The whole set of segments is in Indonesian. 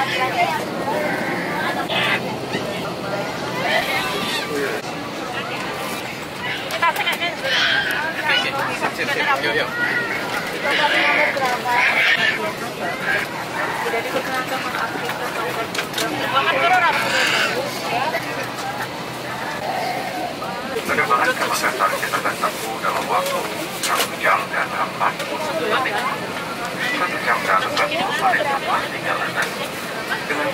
Ke Makassar kita akan tempuh dalam waktu satu jam dan empat puluh menit. Satu jam dan empat puluh menit telah tinggal landas. Dengan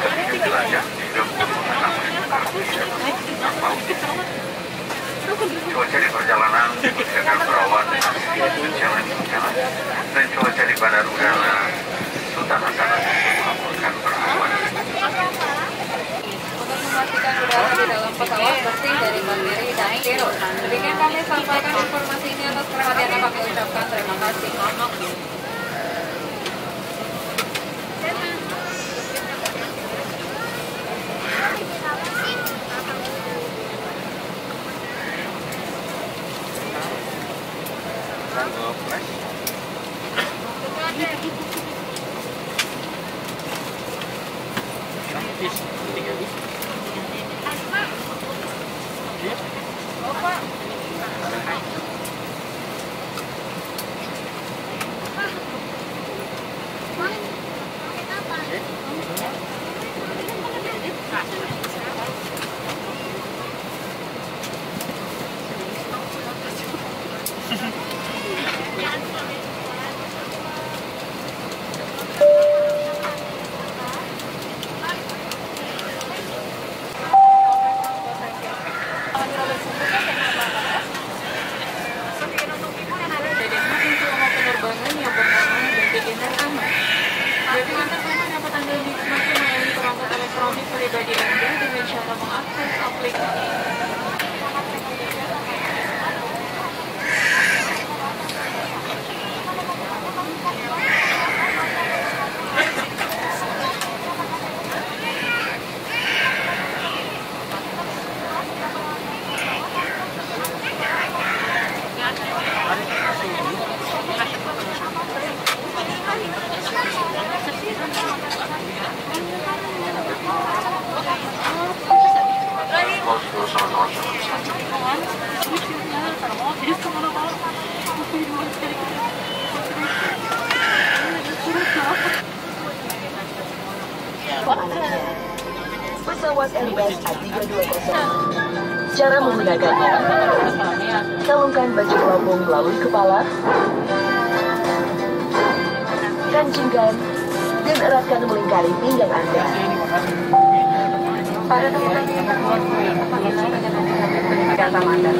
ketinggian jelajah di 26 ribu kaki dan paut. Cuaca di perjalanan dengan hujan dan cuaca di bandar udara Sultan Hasanuddin melaporkan berawan. udara di dalam pesawat dari dan. Demikian kami sampaikan atas kami ucapkan terima kasih. Bagaimana selama penerbangan yang bernama dan beginner aman? Bagaimana sama dapat Anda nikmati melalui perangkat elektronik pribadi Anda dengan cara mengakses aplikasi Pesawat Airbus A320. Cara menggunakannya, kalungkan baju pelampung melalui kepala, kancingkan, dan eratkan melingkari pinggang Anda. dengan pendidikan sama Anda.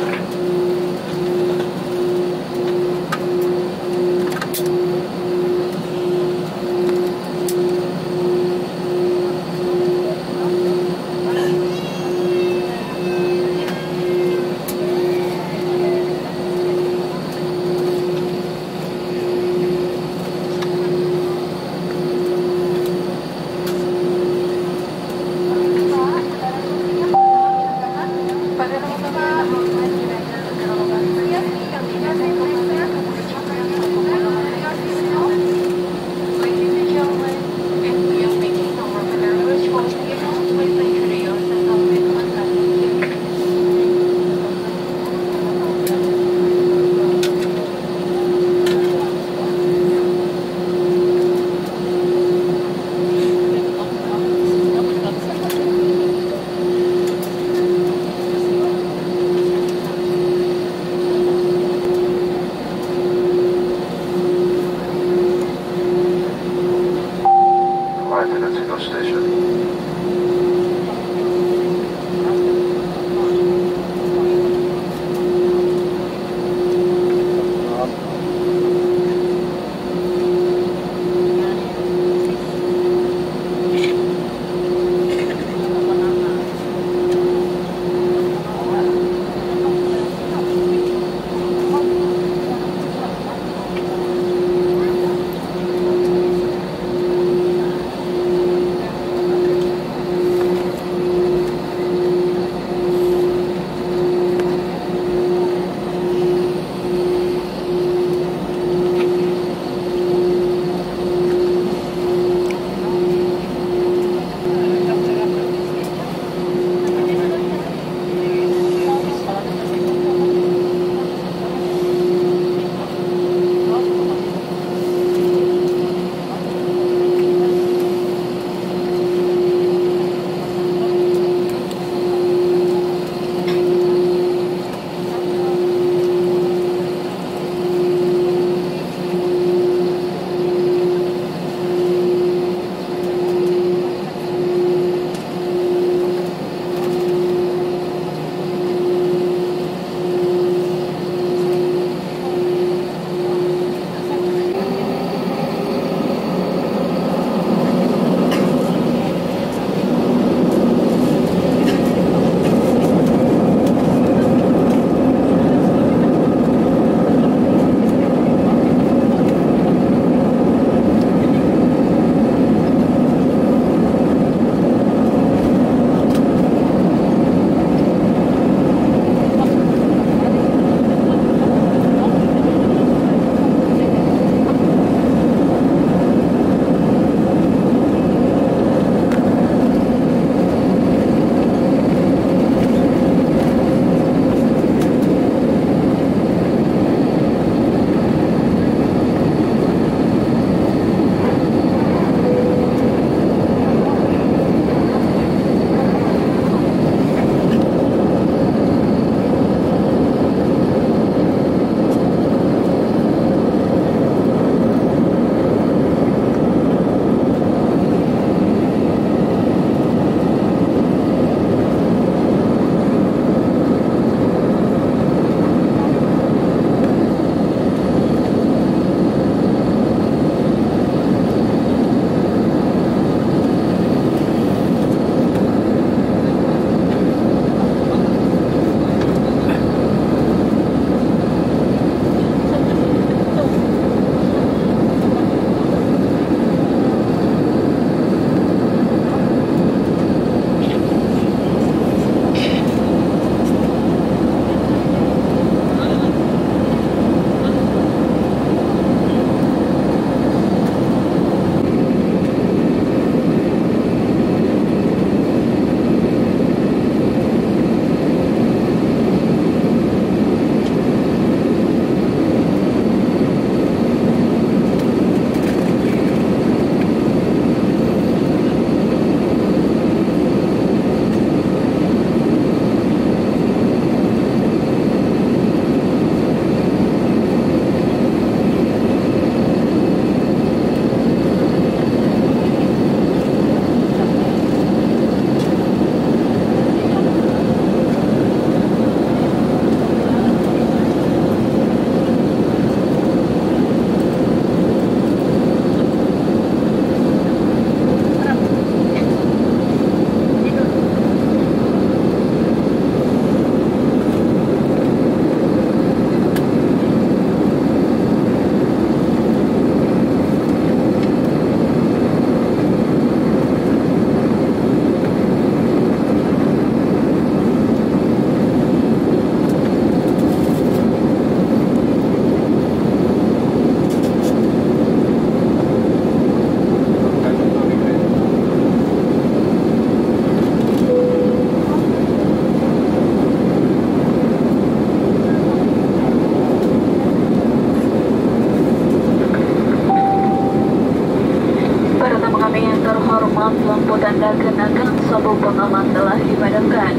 Pengaman telah dipadamkan.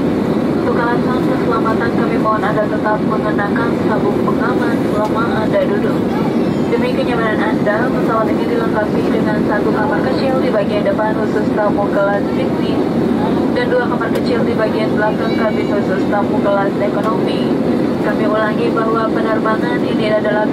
Untuk alasan keselamatan kami mohon Anda tetap mengenakan sabuk pengaman selama Anda duduk. Demi kenyamanan Anda, pesawat ini dilengkapi dengan satu kamar kecil di bagian depan khusus tamu kelas bisnis dan dua kamar kecil di bagian belakang kabin khusus tamu kelas ekonomi. Kami ulangi bahwa penerbangan ini adalah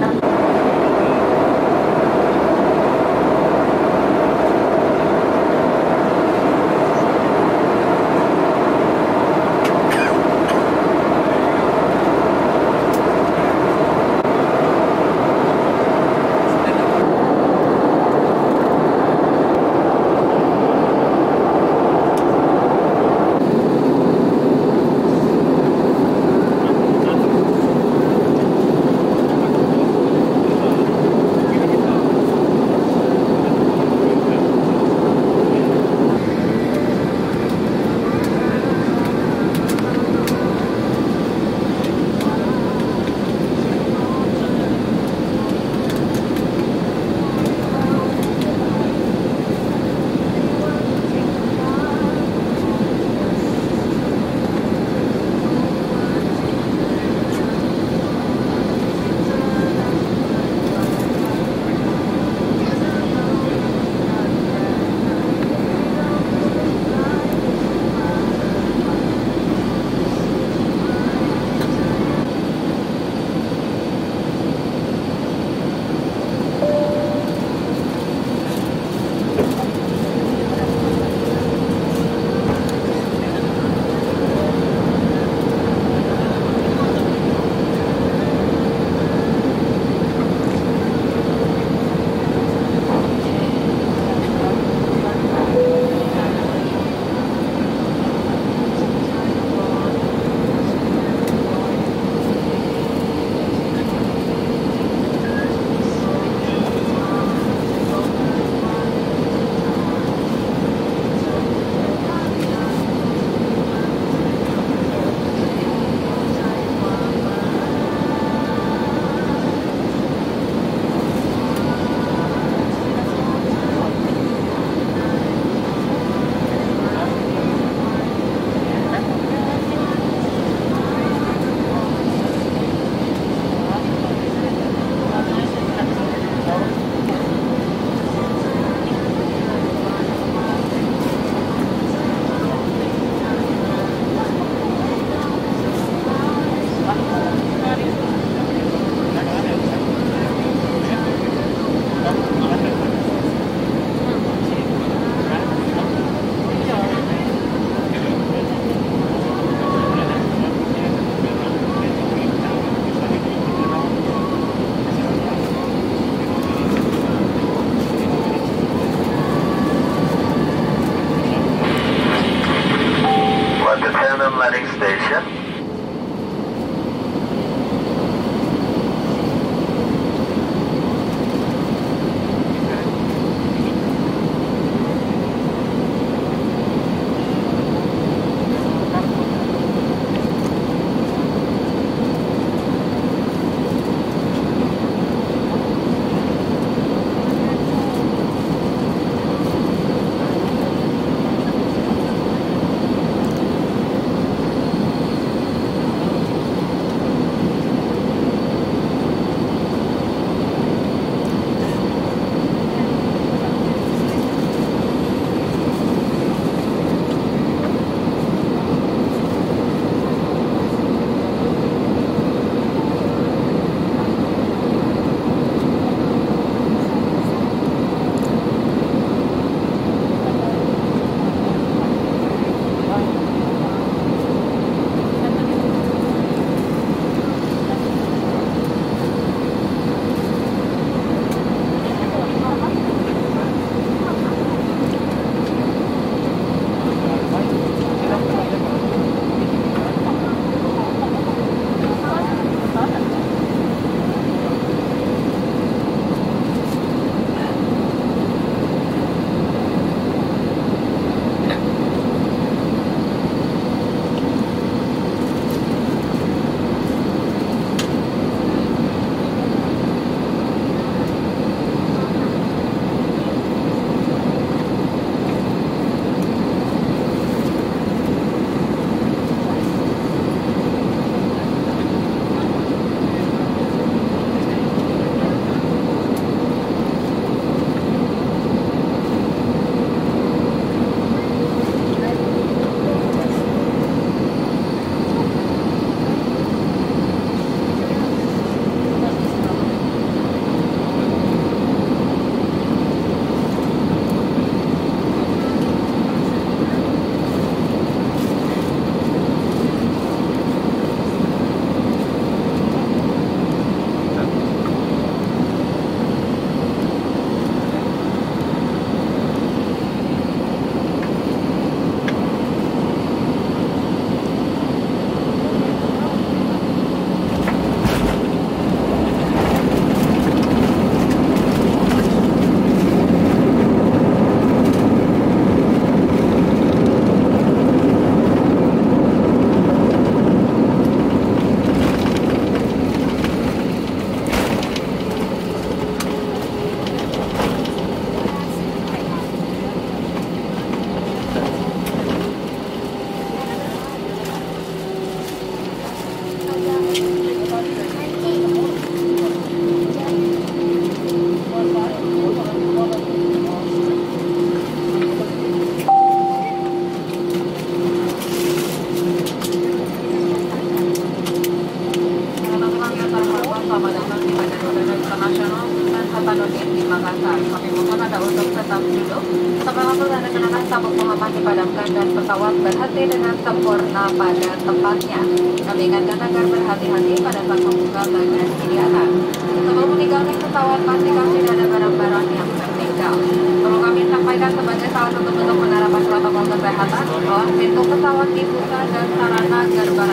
Hasanuddin di Makassar. Kami mohon Anda untuk tetap duduk. Semangat Anda kenakan sabuk pengaman dipadamkan dan pesawat berhenti dengan sempurna pada tempatnya. Kami ingatkan agar berhati-hati pada saat membuka bagasi di atas. Sebelum meninggalkan pesawat, pastikan tidak ada barang-barang yang tertinggal. Perlu kami sampaikan sebagai salah satu bentuk penerapan protokol kesehatan, bahwa pintu pesawat dibuka dan sarana gerbang